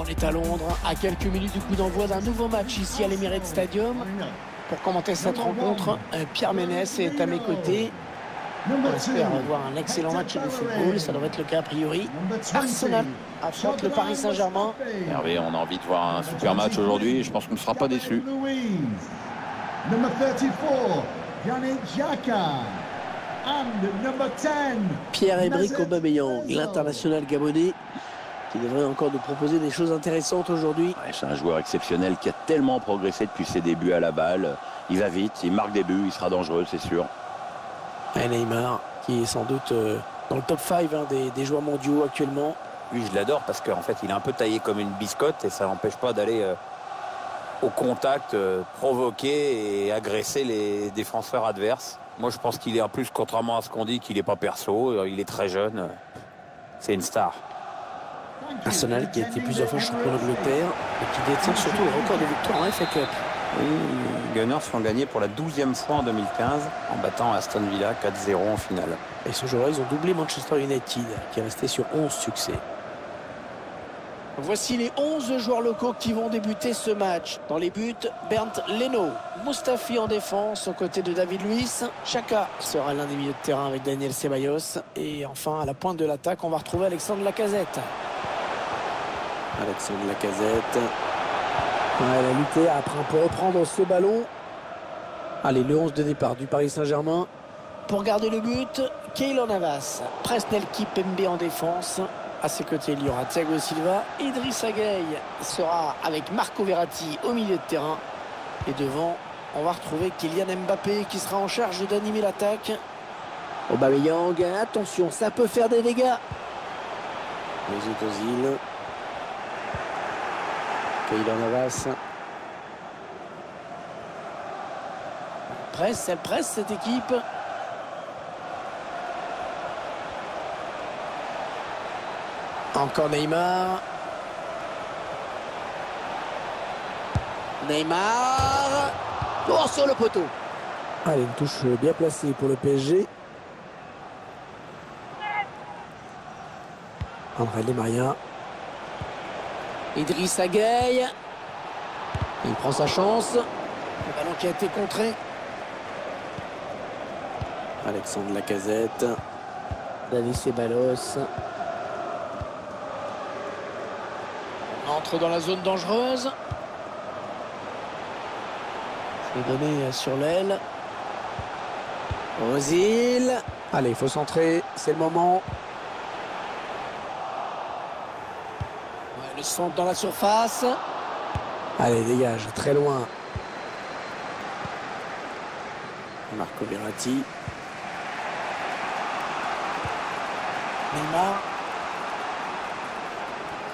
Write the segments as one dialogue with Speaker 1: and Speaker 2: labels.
Speaker 1: On est à Londres, à quelques minutes du coup d'envoi d'un nouveau match ici à l'Emirates Stadium. Pour commenter cette rencontre, Pierre Ménès est à mes côtés. On espère voir un excellent match de football, ça devrait être le cas a priori. Arsenal affronte le Paris Saint-Germain.
Speaker 2: Hervé, on a envie de voir un super match aujourd'hui. Je pense qu'on ne sera pas déçu.
Speaker 3: Number 34, Granit Xhaka. And number 10,
Speaker 1: Pierre-Emerick Aubameyang, l'international gabonais, qui devrait encore nous proposer des choses intéressantes aujourd'hui.
Speaker 2: Ouais, C'est un joueur exceptionnel qui a tellement progressé depuis ses débuts à la balle. Il va vite, il marque des buts, il sera dangereux, c'est sûr.
Speaker 1: Et Neymar, qui est sans doute euh, dans le top 5 hein, des, des joueurs mondiaux actuellement.
Speaker 4: Lui, je l'adore parce qu'en fait, il est un peu taillé comme une biscotte et ça n'empêche pas d'aller euh, au contact, euh, provoquer et agresser les défenseurs adverses. Moi, je pense qu'il est en plus, contrairement à ce qu'on dit, qu'il n'est pas perso. Il est très jeune. C'est une star.
Speaker 1: Arsenal qui a été plusieurs fois champion d'Angleterre et qui détient surtout le record de victoires en FA Cup.
Speaker 4: Oui, les Gunners sont gagnés pour la 12e fois en 2015 en battant Aston Villa 4-0 en finale.
Speaker 1: Et ce jour-là, ils ont doublé Manchester United, qui est resté sur 11 succès. Voici les 11 joueurs locaux qui vont débuter ce match. Dans les buts, Bernd Leno, Mustafi en défense aux côtés de David Luiz. Chaka sera l'un des milieux de terrain avec Daniel Ceballos. Et enfin, à la pointe de l'attaque, on va retrouver Alexandre Lacazette. Alexandre Lacazette. Ouais, elle a lutté après pour reprendre ce ballon. Allez, le 11 de départ du Paris Saint-Germain. Pour garder le but, Keylor Navas. Presnel Kipembe en défense. À ses côtés, il y aura Thiago Silva. Idriss Gueye sera avec Marco Verratti au milieu de terrain. Et devant, on va retrouver Kylian Mbappé qui sera en charge d'animer l'attaque. Aubameyang, attention, ça peut faire des dégâts. Les Ozil. Keylor Navas. Presse, elle presse cette équipe. Encore Neymar. Neymar. Oh, sur le poteau. Allez, une touche bien placée pour le PSG. André Maria. Idriss Gueye. Il prend sa chance. Le ballon qui a été contré. Alexandre Lacazette. David Ceballos. On entre dans la zone dangereuse. C'est donné sur l'aile. Ozil. Allez, il faut centrer. C'est le moment. Le centre dans la surface. Allez, dégage. Très loin. Marco Verratti. Neymar.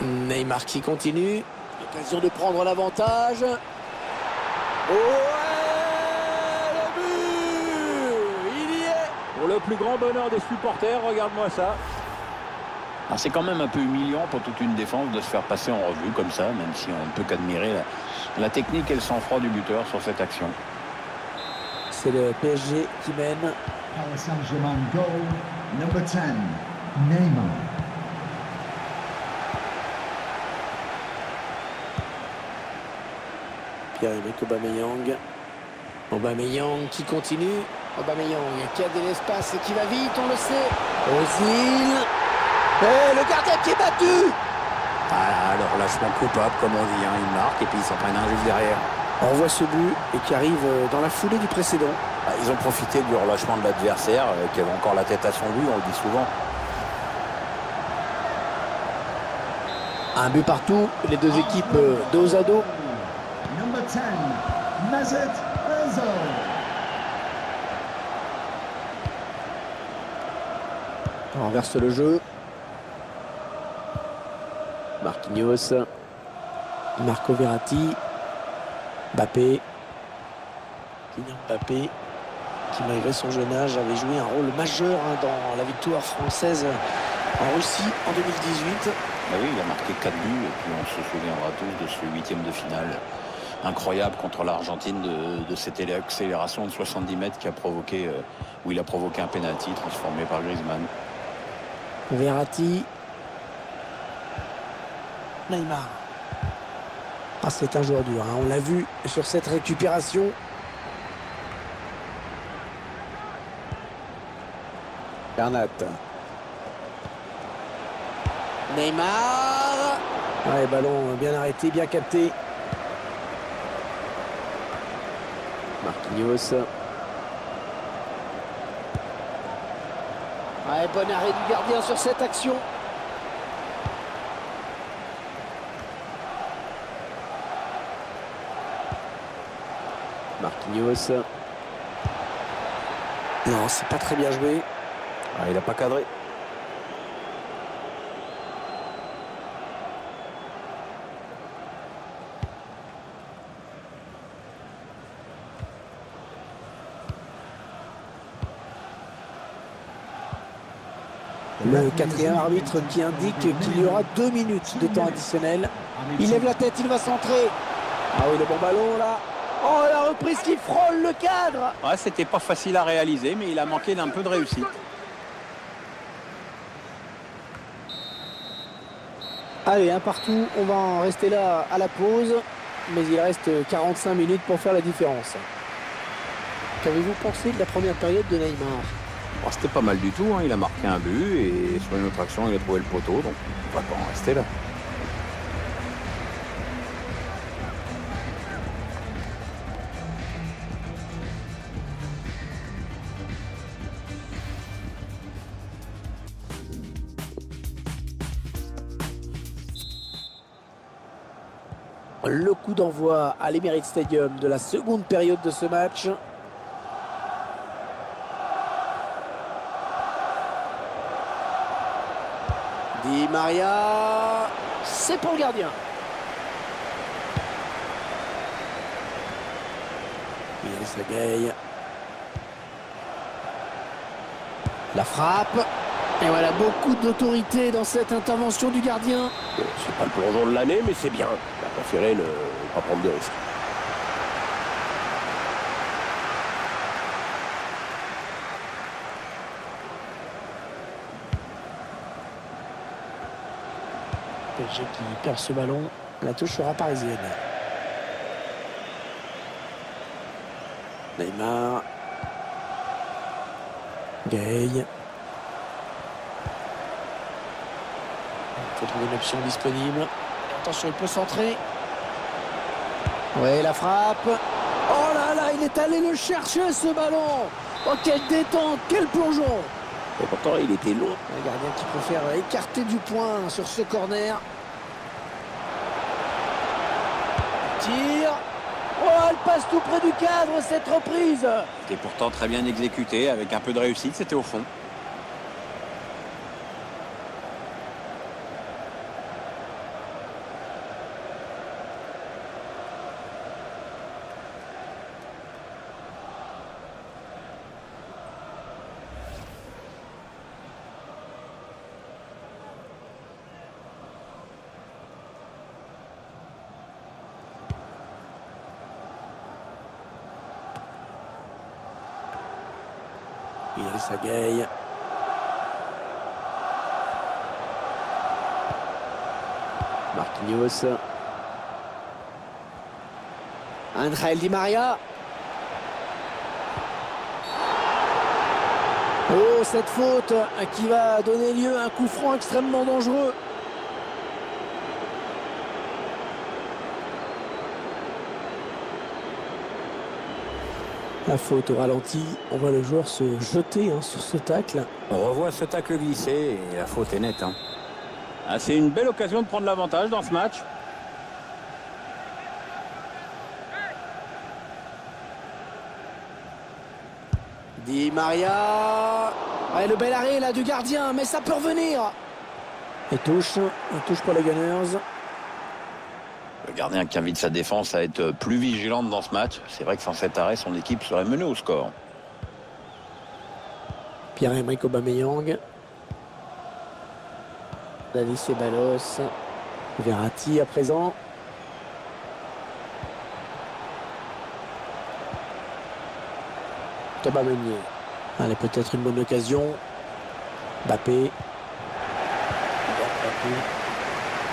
Speaker 1: Neymar qui continue. L'occasion de prendre l'avantage. Ouais, le but Il y est
Speaker 2: Pour le plus grand bonheur des supporters, regarde-moi ça. Ah, c'est quand même un peu humiliant pour toute une défense de se faire passer en revue comme ça, même si on ne peut qu'admirer la, la technique et le sang-froid du buteur sur cette action.
Speaker 1: C'est le PSG qui mène.
Speaker 3: Paris Saint-Germain goal. Number 10, Neymar.
Speaker 1: Pierre-Emerick Aubameyang. Aubameyang qui continue. Aubameyang qui a de l'espace et qui va vite, on le sait. Ozil. Et le gardien qui est battu
Speaker 4: Ah, le relâchement coupable, comme on dit. hein. Il marque et puis ils s'en prennent un juste derrière.
Speaker 1: On voit ce but et qui arrive euh, dans la foulée du précédent.
Speaker 4: Ah, Ils ont profité du relâchement de l'adversaire euh, qui avait encore la tête à son but, on le dit souvent.
Speaker 1: Un but partout, les deux équipes euh, dos à dos.
Speaker 3: Number 10, Mesut Ozil.
Speaker 1: On renverse le jeu. Marquinhos. Marco Verratti. Mbappé. Kylian Mbappé, qui malgré son jeune âge avait joué un rôle majeur hein, dans la victoire française en Russie en 2018.
Speaker 2: Ah oui, il a marqué 4 buts et puis on se souviendra tous de ce huitième de finale incroyable contre l'Argentine de, de cette accélération de 70 mètres qui a provoqué, euh, où il a provoqué un penalty transformé par Griezmann.
Speaker 1: Verratti. Neymar. Ah, c'est un jour dur, hein. on l'a vu sur cette récupération. Bernat. Neymar. Ouais, ballon bien arrêté, bien capté. Marquinhos. Ouais, bon arrêt du gardien sur cette action. Marquinhos. Non, c'est pas très bien joué.
Speaker 4: Ah, il n'a pas cadré.
Speaker 1: Le quatrième arbitre qui indique qu'il y aura deux minutes de temps additionnel. Il lève la tête, il va centrer. Ah oui, le bon ballon là. Oh, la reprise qui frôle le cadre.
Speaker 2: Ouais, c'était pas facile à réaliser, mais il a manqué d'un peu de réussite.
Speaker 1: Allez, un partout. On va en rester là à la pause. Mais il reste 45 minutes pour faire la différence. Qu'avez-vous pensé de la première période de Neymar?
Speaker 2: Bon, c'était pas mal du tout, hein. il a marqué un but et sur une autre action, il a trouvé le poteau, donc on va pas en rester là.
Speaker 1: D'envoi à l'Emirates Stadium de la seconde période de ce match. Di Maria, c'est pour le gardien. La frappe. Et voilà, beaucoup d'autorité dans cette intervention du gardien.
Speaker 5: C'est pas le plongeon de l'année, mais c'est bien. Préféré ne pas prendre de risques.
Speaker 1: PSG qui perd ce ballon. La touche sera parisienne. Neymar. Gay. Il faut trouver une option disponible. Attention, il peut centrer. Ouais, la frappe. Oh là là, il est allé le chercher ce ballon. Oh, quelle détente, quel plongeon.
Speaker 5: Et pourtant, il était long.
Speaker 1: Un gardien qui préfère écarter du point sur ce corner. Tire. Oh, elle passe tout près du cadre, cette reprise.
Speaker 2: C'était pourtant très bien exécuté, avec un peu de réussite, c'était au fond.
Speaker 1: Iris Agaï. Marquinhos. Angel Di Maria. Oh, cette faute qui va donner lieu à un coup franc extrêmement dangereux. La faute au ralenti, on voit le joueur se jeter hein, sur ce tacle.
Speaker 4: On revoit ce tacle glissé et la faute est nette. hein.
Speaker 2: Ah, c'est une belle occasion de prendre l'avantage dans ce match.
Speaker 1: Di Maria. Ouais, le bel arrêt là du gardien, mais ça peut revenir. Et touche, et touche pour les Gunners.
Speaker 2: Le gardien qui invite sa défense à être plus vigilante dans ce match. C'est vrai que sans cet arrêt, son équipe serait menée au score.
Speaker 1: Pierre-Emerick Aubameyang. David Ceballos. Verratti à présent. Thomas Meunier. Allez, peut-être une bonne occasion. Mbappé.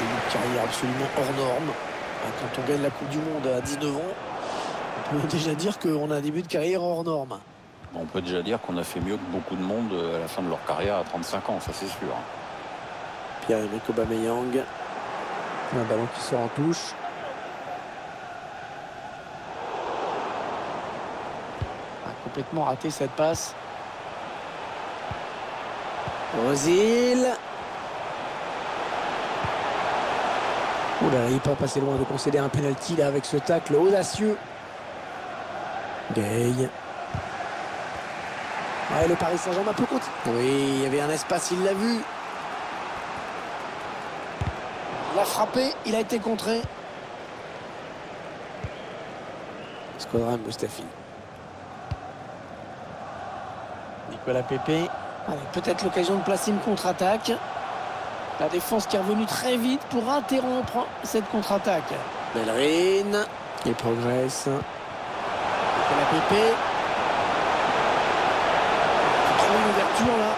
Speaker 1: Une carrière absolument hors norme. Quand on gagne la Coupe du Monde à 19 ans, on peut déjà dire qu'on a un début de carrière hors norme.
Speaker 2: On peut déjà dire qu'on a fait mieux que beaucoup de monde à la fin de leur carrière à 35 ans, ça c'est sûr.
Speaker 1: Pierre-Emerick Aubameyang. Un ballon qui sort en touche. A complètement raté cette passe. Ozil. Il n'est pas passé loin de concéder un penalty là avec ce tacle audacieux. Gay. Ouais, le Paris Saint-Germain peut continuer. Oui, il y avait un espace, il l'a vu. Il a frappé, il a été contré. Skodran Mustafi. Nicolas Pépé. Peut-être l'occasion de placer une contre-attaque. La défense qui est revenue très vite pour interrompre cette contre-attaque. Bellerin. Il progresse. Nicolas Pépé. Il trouve une ouverture là.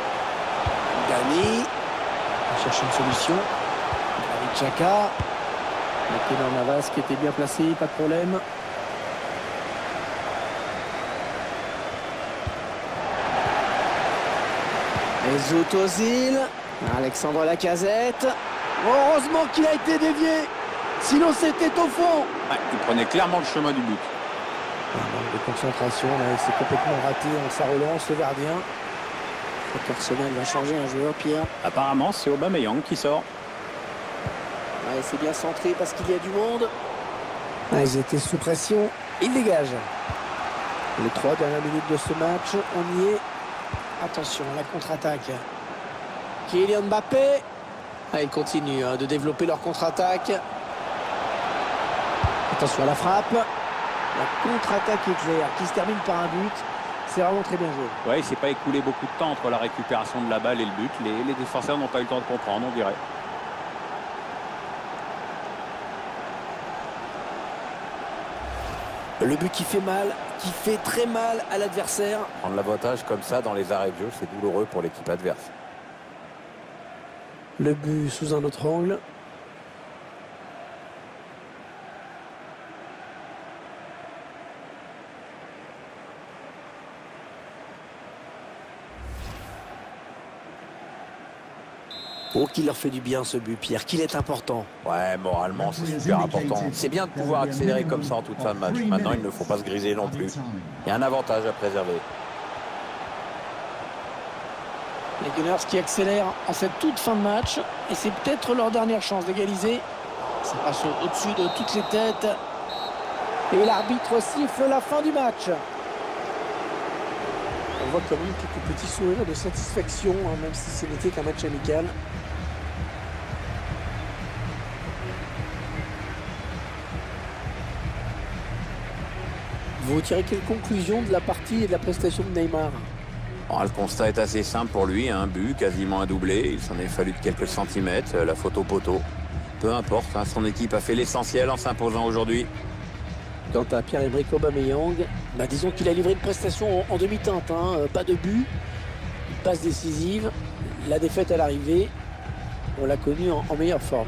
Speaker 1: Dani. Il cherche une solution. Avec Chaka. dans Navas qui était bien placé, pas de problème. Mesut Ozil. Alexandre Lacazette. Heureusement qu'il a été dévié. Sinon c'était au fond.
Speaker 2: Ouais, il prenait clairement le chemin du but.
Speaker 1: Un manque de concentration, là, c'est complètement raté en sa relance, le gardien. Le personnel va changer un joueur, Pierre.
Speaker 2: Apparemment, c'est Aubameyang qui sort.
Speaker 1: Ouais, c'est bien centré parce qu'il y a du monde. Ouais, ils étaient sous pression. Il dégage. Les trois dernières minutes de ce match, on y est. Attention, la contre-attaque. Kylian Mbappé. Ah, ils continuent hein, de développer leur contre-attaque. Attention à la frappe. La contre-attaque éclair qui se termine par un but. C'est vraiment très bien joué.
Speaker 2: Ouais, il s'est pas écoulé beaucoup de temps entre la récupération de la balle et le but. Les, les défenseurs n'ont pas eu le temps de comprendre, on dirait.
Speaker 1: Le but qui fait mal, qui fait très mal à l'adversaire.
Speaker 4: Prendre l'avantage comme ça dans les arrêts de jeu, c'est douloureux pour l'équipe adverse.
Speaker 1: Le but sous un autre angle. Oh, qu'il leur fait du bien ce but, Pierre, qu'il est important.
Speaker 4: Ouais, moralement, c'est super important. C'est bien de pouvoir accélérer comme ça en toute fin de match. Maintenant, il ne faut pas se griser non plus. Il y a un avantage à préserver.
Speaker 1: Les Gunners qui accélèrent en cette toute fin de match. Et c'est peut-être leur dernière chance d'égaliser. Ça passe au-dessus de toutes les têtes. Et l'arbitre siffle la fin du match. On voit quand même quelques petits sourires de satisfaction, hein, même si ce n'était qu'un match amical. Vous tirez quelle conclusion de la partie et de la prestation de Neymar?
Speaker 4: Bon, le constat est assez simple pour lui, un but, quasiment un doublé, il s'en est fallu de quelques centimètres, la photo poteau. Peu importe, hein, son équipe a fait l'essentiel en s'imposant aujourd'hui.
Speaker 1: Quant à Pierre-Emerick Aubameyang, bah disons qu'il a livré une prestation en, demi-teinte, hein, euh, pas de but, passe décisive, la défaite à l'arrivée, on l'a connu en, en meilleure forme.